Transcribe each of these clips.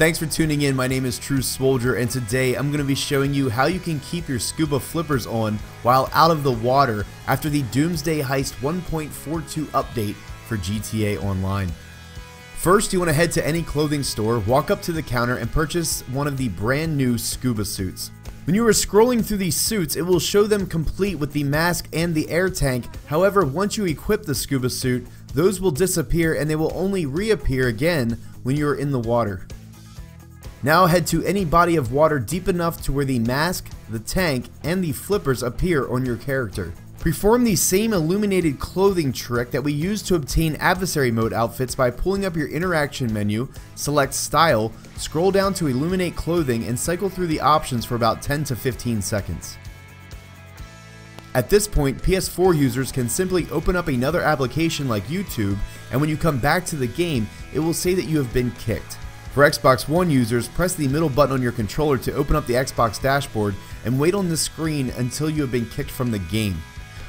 Thanks for tuning in. My name is True Soldier, and today I'm going to be showing you how you can keep your scuba flippers on while out of the water after the Doomsday Heist 1.42 update for GTA Online. First, you want to head to any clothing store, walk up to the counter, and purchase one of the brand new scuba suits. When you are scrolling through these suits, it will show them complete with the mask and the air tank. However, once you equip the scuba suit, those will disappear and they will only reappear again when you are in the water. Now head to any body of water deep enough to where the mask, the tank, and the flippers appear on your character. Perform the same illuminated clothing trick that we used to obtain adversary mode outfits by pulling up your interaction menu, select style, scroll down to illuminate clothing and cycle through the options for about 10 to 15 seconds. At this point, PS4 users can simply open up another application like YouTube and when you come back to the game, it will say that you have been kicked. For Xbox One users, press the middle button on your controller to open up the Xbox dashboard and wait on the screen until you have been kicked from the game.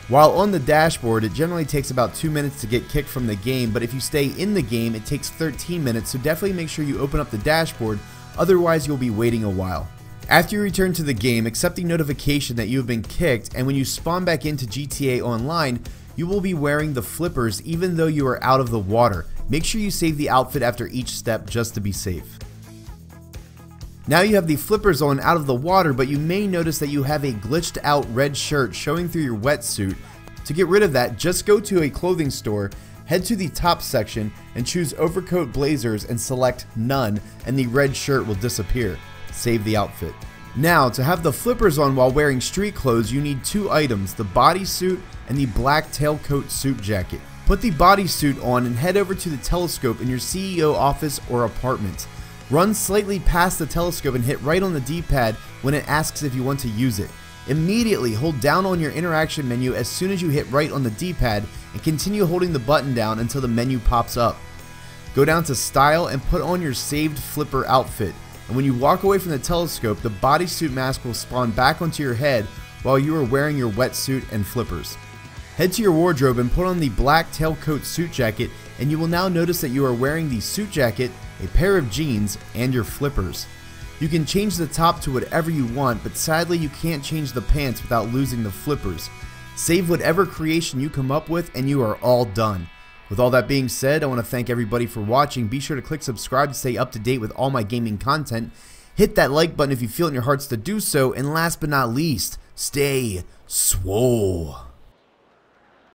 While on the dashboard, it generally takes about 2 minutes to get kicked from the game, but if you stay in the game, it takes 13 minutes, so definitely make sure you open up the dashboard, otherwise you'll be waiting a while. After you return to the game, accept the notification that you have been kicked, and when you spawn back into GTA Online, you will be wearing the flippers even though you are out of the water. Make sure you save the outfit after each step just to be safe. Now you have the flippers on out of the water, but you may notice that you have a glitched out red shirt showing through your wetsuit. To get rid of that, just go to a clothing store, head to the top section, and choose overcoat blazers and select none, and the red shirt will disappear. Save the outfit. Now, to have the flippers on while wearing street clothes, you need two items, the bodysuit and the black tailcoat suit jacket. Put the bodysuit on and head over to the telescope in your CEO office or apartment. Run slightly past the telescope and hit right on the D-pad when it asks if you want to use it. Immediately hold down on your interaction menu as soon as you hit right on the D-pad and continue holding the button down until the menu pops up. Go down to style and put on your saved flipper outfit. And when you walk away from the telescope, the bodysuit mask will spawn back onto your head while you are wearing your wetsuit and flippers. Head to your wardrobe and put on the black tailcoat suit jacket and you will now notice that you are wearing the suit jacket, a pair of jeans, and your flippers. You can change the top to whatever you want, but sadly you can't change the pants without losing the flippers. Save whatever creation you come up with and you are all done. With all that being said, I want to thank everybody for watching. Be sure to click subscribe to stay up to date with all my gaming content. Hit that like button if you feel in your hearts to do so, and last but not least, stay Swol.